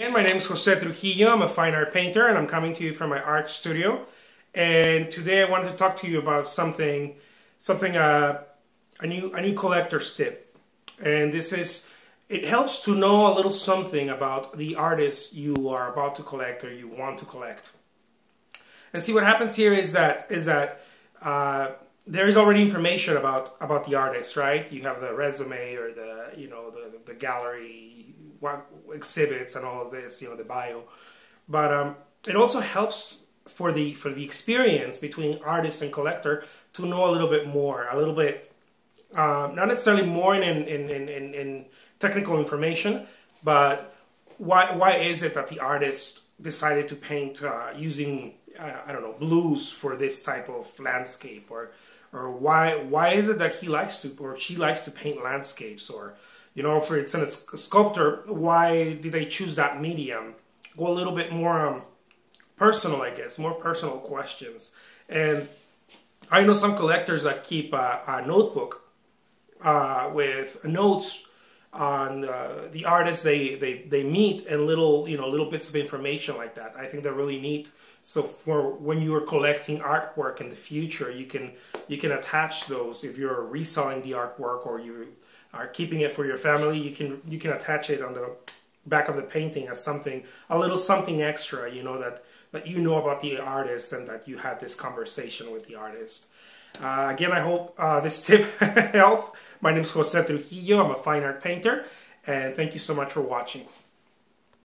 And my name is Jose Trujillo. I'm a fine art painter and I'm coming to you from my art studio. And today I wanted to talk to you about something, something uh, a new a new collector's tip. And this is, it helps to know a little something about the artist you are about to collect or you want to collect. And see what happens here is that is that uh, there is already information about about the artist, right? You have the resume or the you know the the gallery what exhibits and all of this, you know, the bio. But um, it also helps for the for the experience between artist and collector to know a little bit more, a little bit, uh, not necessarily more in in, in, in, in technical information, but why why is it that the artist decided to paint uh, using uh, I don't know blues for this type of landscape or or why why is it that he likes to or she likes to paint landscapes or you know, for it's a sculptor, why did they choose that medium? Go a little bit more um, personal, I guess, more personal questions. And I know some collectors that keep a, a notebook uh, with notes on uh, the artists they, they, they meet and little you know little bits of information like that. I think they're really neat. So for when you are collecting artwork in the future, you can you can attach those if you're reselling the artwork or you are keeping it for your family, you can you can attach it on the back of the painting as something a little something extra, you know that that you know about the artist and that you had this conversation with the artist. Uh, again, I hope uh, this tip helped. My name is Jose Trujillo. I'm a fine art painter, and thank you so much for watching.